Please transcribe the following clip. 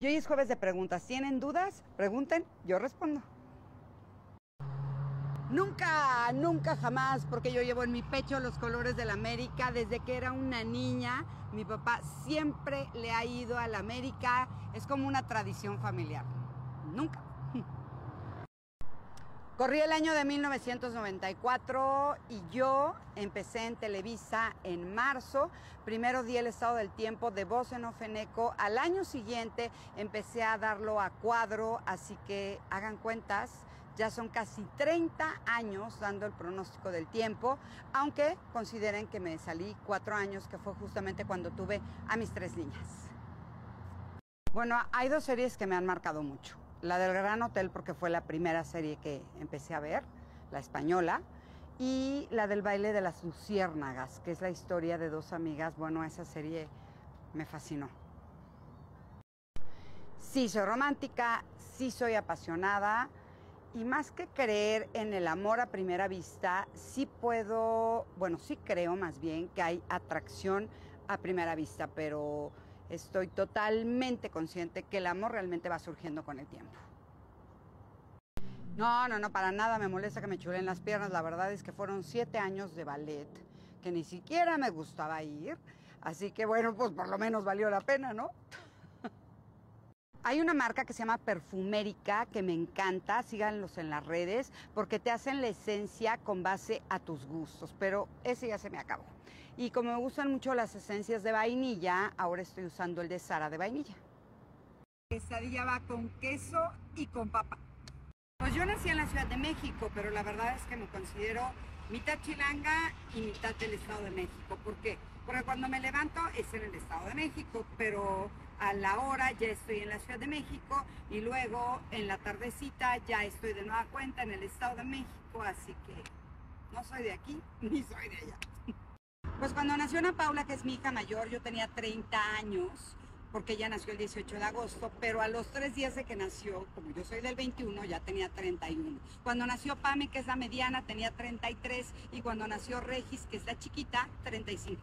Y hoy es jueves de preguntas. ¿Tienen dudas? Pregunten, yo respondo. Nunca, nunca jamás, porque yo llevo en mi pecho los colores de la América desde que era una niña. Mi papá siempre le ha ido a la América. Es como una tradición familiar. Nunca. Corrí el año de 1994 y yo empecé en Televisa en marzo. Primero di el estado del tiempo de voz en Ofeneco. Al año siguiente empecé a darlo a cuadro, así que hagan cuentas. Ya son casi 30 años dando el pronóstico del tiempo, aunque consideren que me salí cuatro años, que fue justamente cuando tuve a mis tres niñas. Bueno, hay dos series que me han marcado mucho. La del Gran Hotel porque fue la primera serie que empecé a ver, la española, y la del baile de las luciérnagas, que es la historia de dos amigas. Bueno, esa serie me fascinó. Sí, soy romántica, sí soy apasionada y más que creer en el amor a primera vista, sí puedo, bueno, sí creo más bien que hay atracción a primera vista, pero estoy totalmente consciente que el amor realmente va surgiendo con el tiempo. No, no, no, para nada me molesta que me chulen las piernas. La verdad es que fueron siete años de ballet, que ni siquiera me gustaba ir. Así que bueno, pues por lo menos valió la pena, ¿no? Hay una marca que se llama Perfumérica que me encanta, síganlos en las redes, porque te hacen la esencia con base a tus gustos, pero ese ya se me acabó. Y como me gustan mucho las esencias de vainilla, ahora estoy usando el de Sara de vainilla. Quesadilla va con queso y con papa. Pues yo nací en la Ciudad de México, pero la verdad es que me considero mitad chilanga y mitad del Estado de México. ¿Por qué? Porque cuando me levanto es en el Estado de México, pero a la hora ya estoy en la Ciudad de México y luego en la tardecita ya estoy de nueva cuenta en el Estado de México, así que no soy de aquí ni soy de allá. Pues cuando nació Ana Paula, que es mi hija mayor, yo tenía 30 años, porque ella nació el 18 de agosto, pero a los tres días de que nació, como yo soy del 21, ya tenía 31. Cuando nació Pame, que es la mediana, tenía 33, y cuando nació Regis, que es la chiquita, 35.